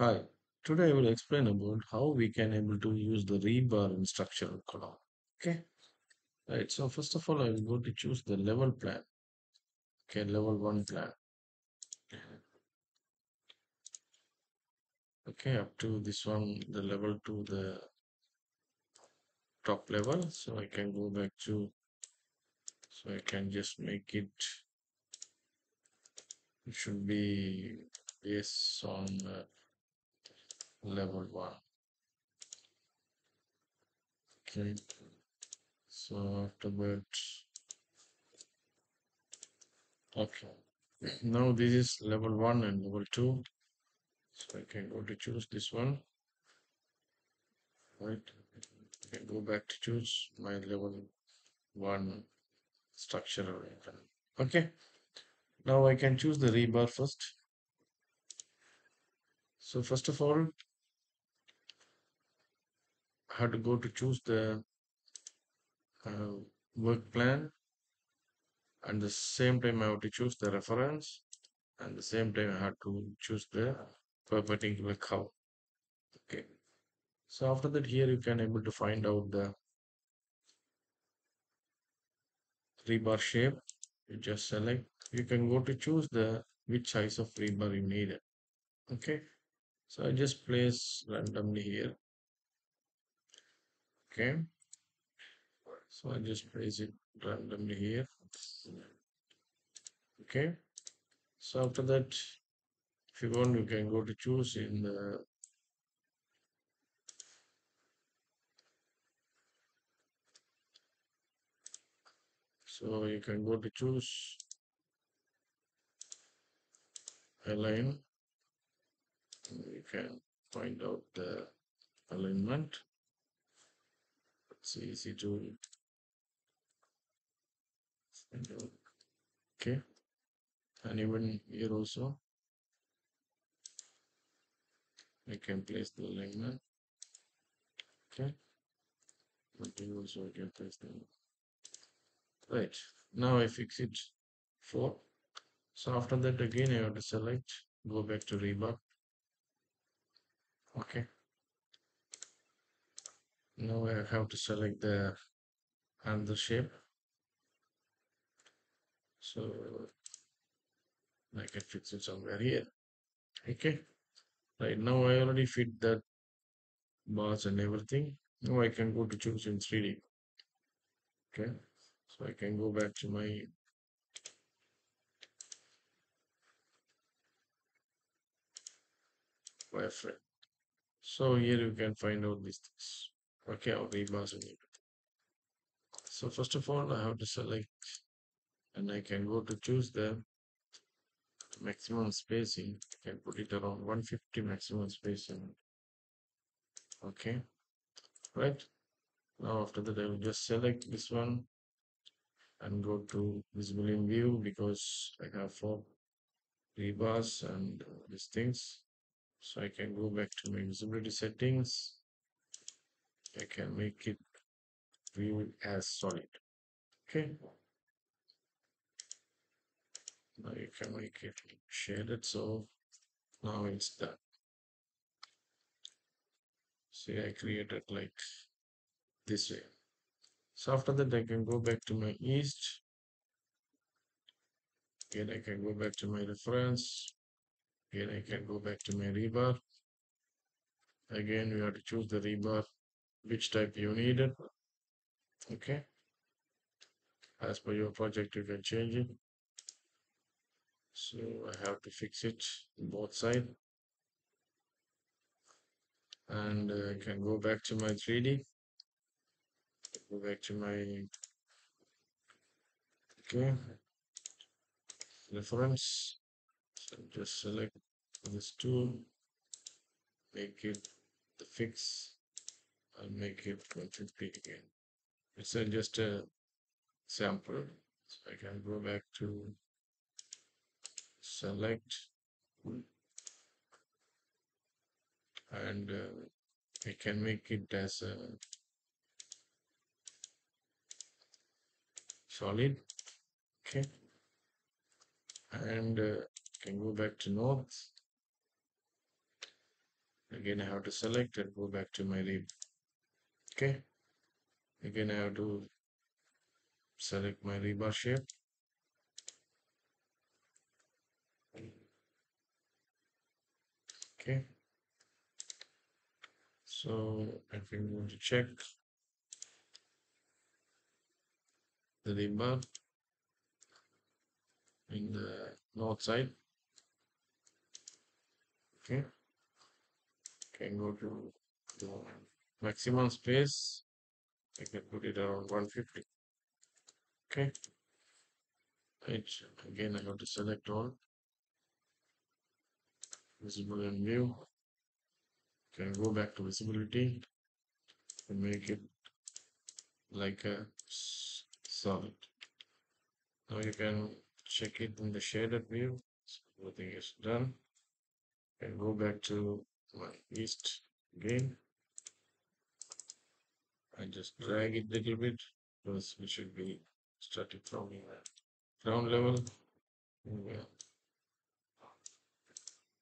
Hi, today I will explain about how we can able to use the rebar in structural column. Okay, right. So first of all, I will go to choose the level plan. Okay, level one plan. Okay, up to this one, the level to the top level. So I can go back to, so I can just make it, it should be based on uh, level one. Okay, so after that, okay. Now this is level one and level two. So I can go to choose this one, right? I can go back to choose my level one structural. Okay, now I can choose the rebar first. So first of all, Have to go to choose the uh, work plan and the same time I have to choose the reference and the same time I have to choose the perpendicular curve. Okay. So after that here you can able to find out the rebar shape. You just select. You can go to choose the which size of rebar you need. Okay. So I just place randomly here. Okay. So I just place it randomly here. Okay. So after that, if you want, you can go to choose in the so you can go to choose align. You can find out the alignment. It's easy to. Okay. And even here also, I can place the alignment. Okay. But here also I can place the right. Now I fix it for so after that again I have to select go back to rebar. Okay. Now I have to select the handle shape. So I can fix it somewhere here. Okay. Right now I already fit that bars and everything. Now I can go to choose in 3D. Okay. So I can go back to my wireframe. So here you can find out these things. Okay, our rebars and everything. So first of all, I have to select and I can go to choose the maximum spacing. I can put it around 150 maximum spacing. Okay, right. Now after that, I will just select this one and go to visible in view because I have four rebars and uh, these things. So I can go back to my visibility settings. I can make it view as solid. Okay. Now you can make it shaded. So now it's done. See, I created like this way. So after that, I can go back to my east. Again, I can go back to my reference. Again, I can go back to my rebar. Again, we have to choose the rebar, which type you needed. Okay. As per your project, you can change it. So I have to fix it both side. And uh, I can go back to my 3D. Go back to my okay reference. So just select this tool, make it the fix. I'll make it 150 again. It's just a sample. So I can go back to select and uh, I can make it as a solid okay and uh, can go back to north again I have to select and go back to my rib okay. Again I have to select my rebar shape. Okay. So if we want to check the rebar in the north side. Okay. Can go to the maximum space I can put it around 150 okay. Right again I have to select all. Visible and view. Can go back to visibility and make it like a solid. Now you can check it in the shaded view. So everything is done. And go back to my east again I just mm-hmm. drag it a little bit because we should be starting from ground level. Yeah.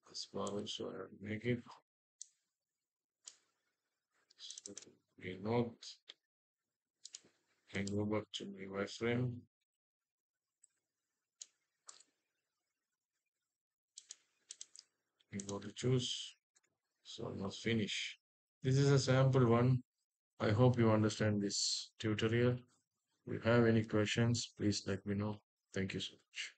this power so I have to make it so we north can go back to my wireframe we go to choose. So almost finish this is a sample one i hope you understand this tutorial. If you have any questions please let me know. Thank you so much